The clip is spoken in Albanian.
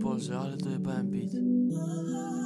pozë, ale të e pa e